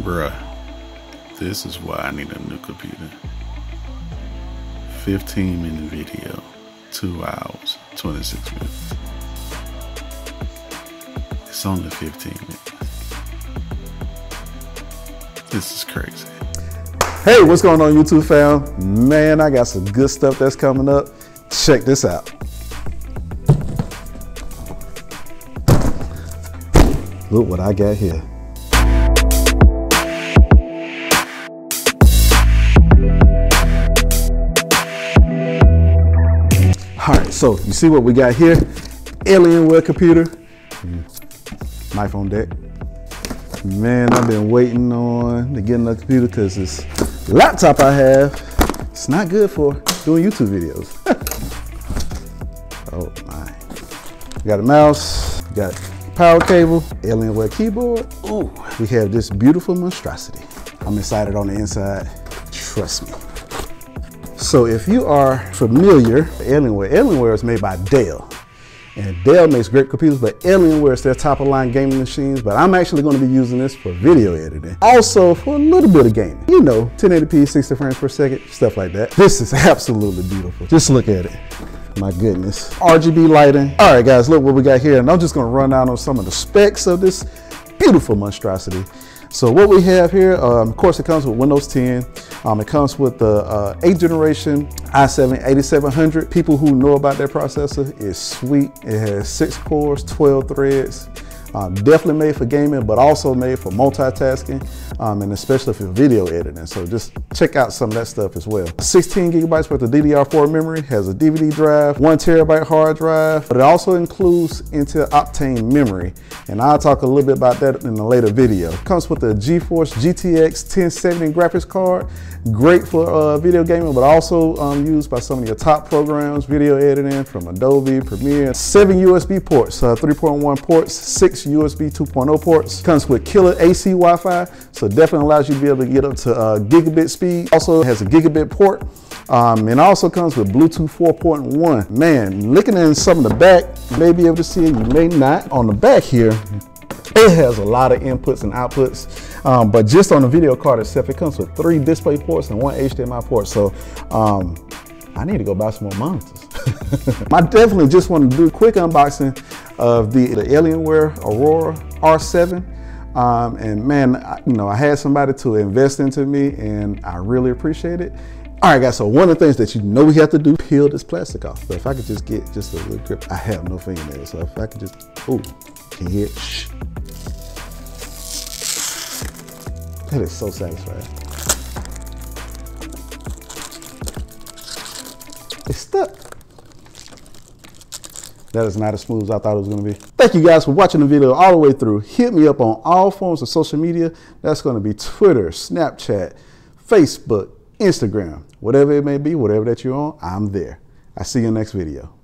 Bruh, this is why I need a new computer. 15 minute video, 2 hours, 26 minutes. It's only 15 minutes. This is crazy. Hey, what's going on YouTube fam? Man, I got some good stuff that's coming up. Check this out. Look what I got here. So you see what we got here? Alienware computer. Hmm. Knife on deck. Man, I've been waiting on to get another computer because this laptop I have, it's not good for doing YouTube videos. oh my. Got a mouse, got power cable, Alienware keyboard. Ooh, we have this beautiful monstrosity. I'm excited on the inside, trust me. So if you are familiar, Alienware, Alienware is made by Dell. And Dell makes great computers, but Alienware is their top of line gaming machines. But I'm actually going to be using this for video editing. Also for a little bit of gaming. You know, 1080p, 60 frames per second, stuff like that. This is absolutely beautiful. Just look at it. My goodness. RGB lighting. All right, guys, look what we got here. And I'm just going to run down on some of the specs of this beautiful monstrosity. So what we have here, um, of course, it comes with Windows 10. Um, it comes with the uh, 8th generation i7 8700. People who know about that processor is sweet. It has six cores, 12 threads. Um, definitely made for gaming, but also made for multitasking, um, and especially for video editing. So just check out some of that stuff as well. 16 gigabytes worth of DDR4 memory, has a DVD drive, one terabyte hard drive, but it also includes Intel Optane memory. And I'll talk a little bit about that in a later video. Comes with a GeForce GTX 1070 graphics card, great for uh, video gaming, but also um, used by some of your top programs, video editing from Adobe, Premiere. Seven USB ports, uh, 3.1 ports, six USB 2.0 ports. Comes with killer AC Wi-Fi, so definitely allows you to be able to get up to uh, gigabit speed. Also has a gigabit port. Um, and also comes with Bluetooth 4.1. Man, looking in some of the back, you may be able to see it, you may not. On the back here, it has a lot of inputs and outputs, um, but just on the video card itself, it comes with three display ports and one HDMI port. So um, I need to go buy some more monitors. I definitely just want to do a quick unboxing of the, the Alienware Aurora R7. Um, and man, I, you know, I had somebody to invest into me and I really appreciate it. All right, guys, so one of the things that you know we have to do, peel this plastic off. But if I could just get just a little grip, I have no fingernails. So if I could just, oh, can you hear? Shh. That is so satisfying. It's stuck. That is not as smooth as I thought it was gonna be. Thank you guys for watching the video all the way through. Hit me up on all forms of social media. That's gonna be Twitter, Snapchat, Facebook, Instagram, whatever it may be, whatever that you're on, I'm there. I see you next video.